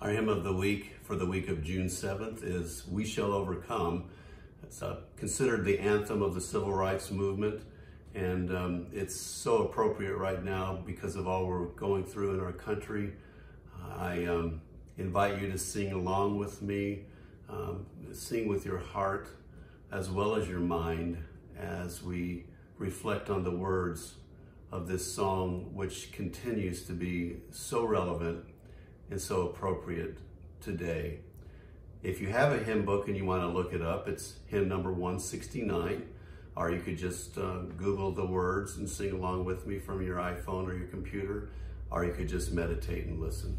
Our hymn of the week for the week of June 7th is We Shall Overcome. It's uh, considered the anthem of the civil rights movement, and um, it's so appropriate right now because of all we're going through in our country. I um, invite you to sing along with me, um, sing with your heart as well as your mind as we reflect on the words of this song, which continues to be so relevant and so appropriate today. If you have a hymn book and you want to look it up, it's hymn number 169, or you could just uh, Google the words and sing along with me from your iPhone or your computer, or you could just meditate and listen.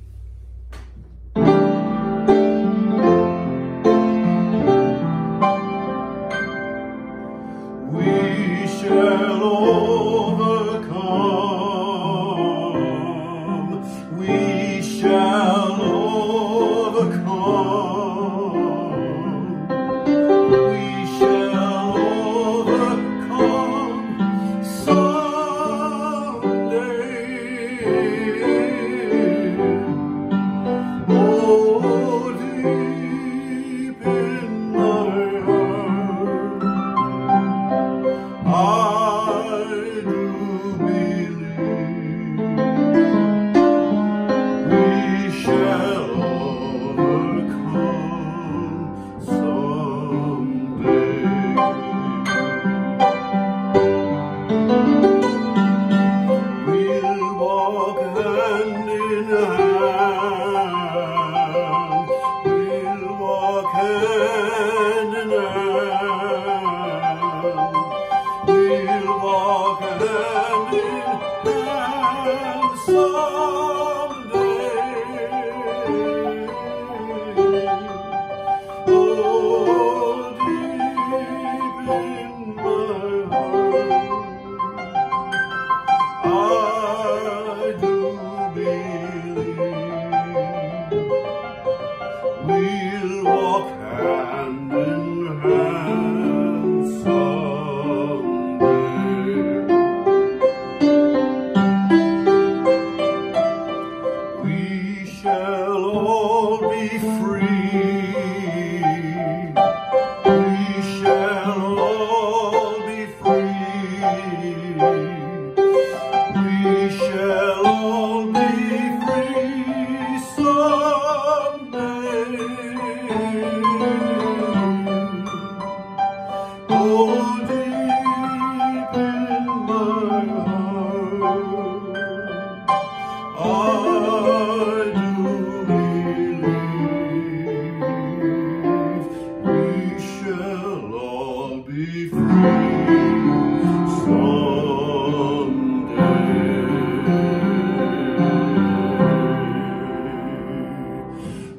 Hand shall all be free someday.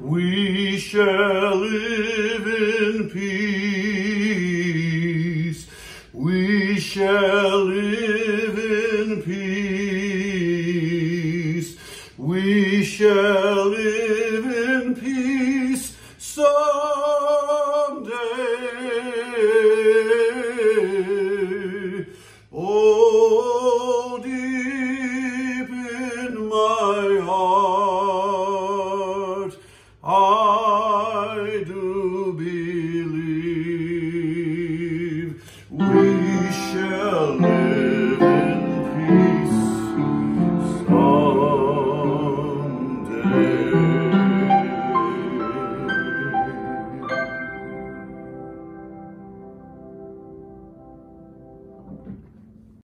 We shall live in We shall live in peace. We shall